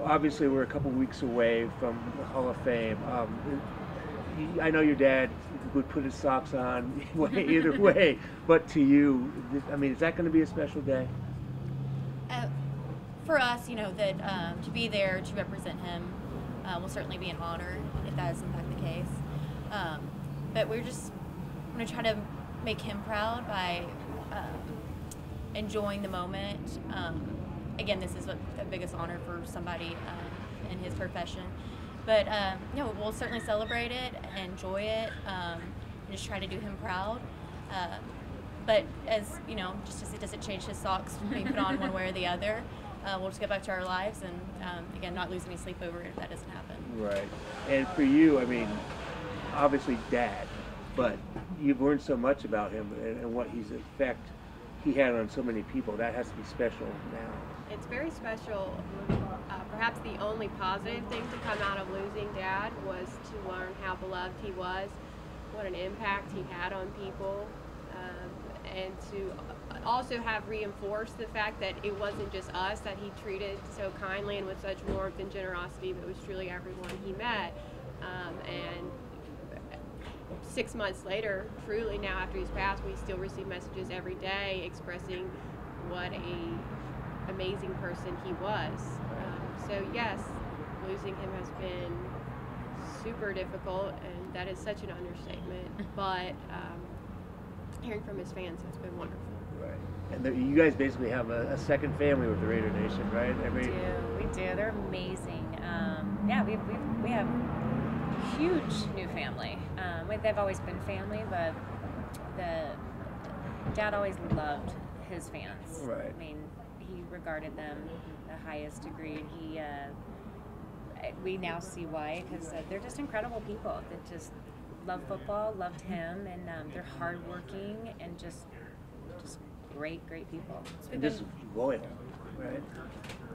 Obviously, we're a couple weeks away from the Hall of Fame. Um, he- I know your dad would put his socks on either way, but to you, I mean, is that going to be a special day? Uh, for us, you know, that um, to be there to represent him uh, will certainly be an honor if that is in fact the case. Um, but we're just going to try to make him proud by um, enjoying the moment. Again, this is what the biggest honor for somebody um, in his profession. But um, no, we'll certainly celebrate it, and enjoy it, um, and just try to do him proud. Um, but as you know, just as it doesn't change his socks being put on one way or the other, uh, we'll just get back to our lives and um, again, not lose any sleep over it if that doesn't happen. Right. And for you, I mean, obviously, dad, but you've learned so much about him and, and what his effect he had on so many people. That has to be special now. It's very special. Uh, perhaps the only positive thing to come out of losing dad was to learn how beloved he was, what an impact he had on people, um, and to also have reinforced the fact that it wasn't just us that he treated so kindly and with such warmth and generosity, but it was truly everyone he met. Um, and six months later, truly now after he's passed, we still receive messages every day expressing what a amazing person he was. Um, so yes, losing him has been super difficult, and that is such an understatement. But um, hearing from his fans has been wonderful. Right. And the, you guys basically have a, a second family with the Raider Nation, right? I We do, we do. They're amazing. Um, yeah, we, we, we have huge new family. Um, they've always been family, but the dad always loved his fans. Right. I mean, he regarded them the highest degree. He, uh, we now see why, because uh, they're just incredible people that just love football, loved him, and um, they're hardworking and just, just great, great people. and just loyal, right?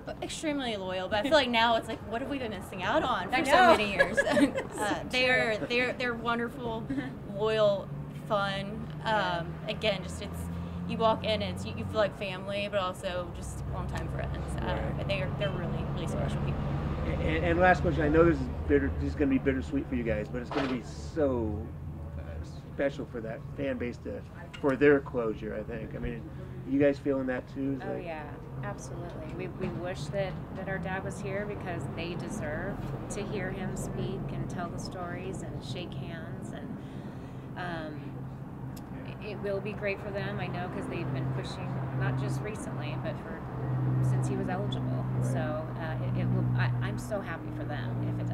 But extremely loyal, but I feel like now it's like, what have we been missing out on for so many years? uh, they're they're they're wonderful, loyal, fun. Um, again, just it's you walk in and it's, you, you feel like family, but also just longtime friends. Uh, Right. but they are they're really really special people. And, and last question, I know this is bitter. This is going to be bittersweet for you guys, but it's going to be so uh, special for that fan base to for their closure. I think. I mean, you guys feeling that too? Oh like- yeah, absolutely. We, we wish that, that our dad was here because they deserve to hear him speak and tell the stories and shake hands and um, it, will be great for them. I know because they've been pushing not just recently but for since he was eligible. So uh, it, it will. I, I'm so happy for them if it